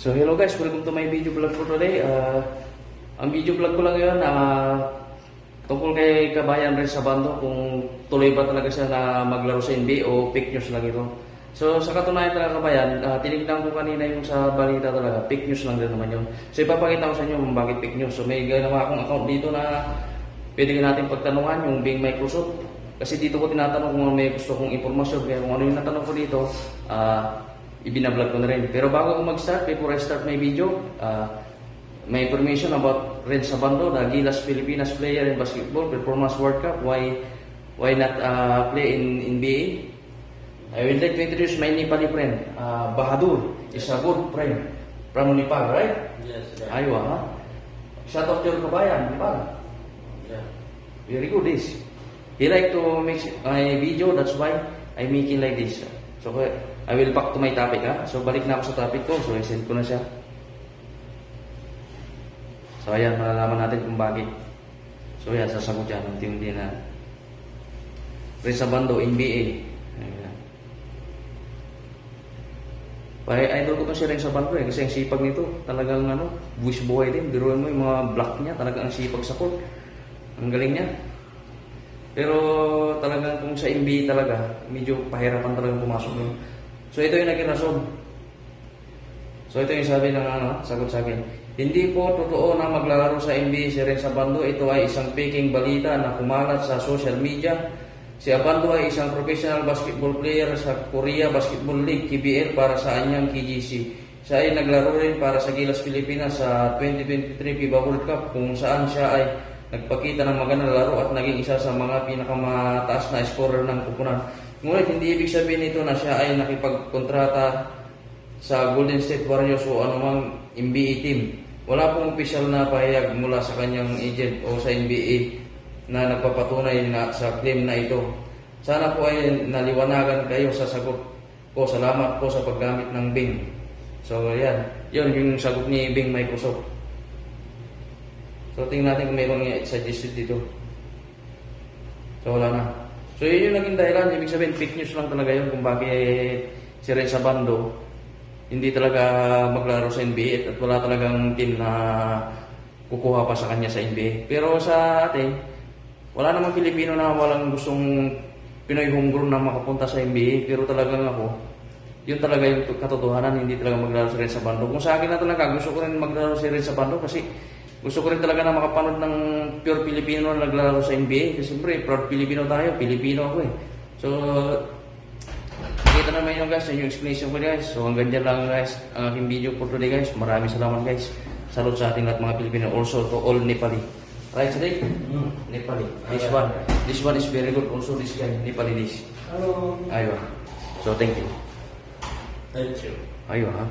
So hello guys, welcome to my video vlog for today. Uh, ang video vlog ko lang yun, uh, tungkol kay Kabayan Ren Sabando kung tuloy ba talaga siya na maglaro sa NBA o fake news lang ito. So sa katunayan talaga Kabayan, uh, tinignan ko kanina yung sa balita talaga, fake news lang din naman yun. So ipapakita ko sa inyo kung bakit fake news. So may ginawa akong account dito na pwede natin pagtanungan yung Bing Microsoft. Kasi dito ko tinatanong kung may gusto kong impormasyon. Kaya kung ano yung natanong ko dito, uh, ibinablog ko na rin. Pero bago ako mag-start, before I start my video, uh, may information about Red Sabando, the Gilas Pilipinas player in basketball, performance World Cup. Why why not uh, play in NBA? I would like to introduce my Nepali friend, uh, Bahadur. is a good friend from Nepal, right? Yes, right. Aywa, ha? Shout out to your kabayan, Nepal. Yeah. Very good this. He like to make my video, that's why I making like this. So I will back to my topic ha. So balik na ako sa topic ko. So i-send ko na siya. So ayan, malalaman natin kung bakit. So yan, sasagot yan. Unti-unti na. Resabando, NBA. Ayan. Idol ko to si Renzo Bando eh, kasi ang sipag nito, talagang ano, buwis buhay din. Biruin mo yung mga block niya, talagang ang sipag sa court. Ang galing niya. Pero talagang kung sa NBA talaga, medyo pahirapan talaga pumasok yun. So ito yung naging rason. So ito yung sabi ng ano, sagot sa akin. Hindi po totoo na maglalaro sa NBA si Ren Sabando. Ito ay isang peking balita na kumalat sa social media. Si Abando ay isang professional basketball player sa Korea Basketball League, KBL, para sa anyang KGC. Siya ay naglaro rin para sa Gilas Pilipinas sa 2023 FIBA World Cup kung saan siya ay nagpakita ng magandang laro at naging isa sa mga pinakamataas na scorer ng kupunan. Ngunit hindi ibig sabihin nito na siya ay nakipagkontrata sa Golden State Warriors o anumang NBA team. Wala pong opisyal na pahayag mula sa kanyang agent o sa NBA na nagpapatunay na sa claim na ito. Sana po ay naliwanagan kayo sa sagot ko. Salamat po sa paggamit ng Bing. So, yan. Yun yung sagot ni Bing Microsoft. So, tingnan natin kung mayroong suggested dito. So, wala na. So, yun yung naging dahilan. Ibig sabihin, fake news lang talaga yun kung bakit si Reza Bando hindi talaga maglaro sa NBA at wala talagang team na kukuha pa sa kanya sa NBA. Pero sa atin, wala namang Pilipino na walang gustong Pinoy homegrown na makapunta sa NBA. Pero talagang ako, yun talaga yung katotohanan, hindi talaga maglaro si Ren sa bando. Kung sa akin na talaga, gusto ko rin maglaro si Ren sa bando kasi gusto ko rin talaga na makapanood ng pure Pilipino na naglalaro sa NBA. Kasi siyempre, proud Pilipino tayo. Pilipino ako eh. So, Nakita naman yung guys, yung explanation ko guys. So hanggang dyan lang guys, ang aking video for today guys. Maraming salamat guys. Salute sa ating lahat mga Pilipino. Also to all Nepali. Right, Sadiq? Mm. Nepali. This one. This one is very good. Also this guy, Nepali dish. Hello. Aywa. So thank you. Thank you. Aywa ha.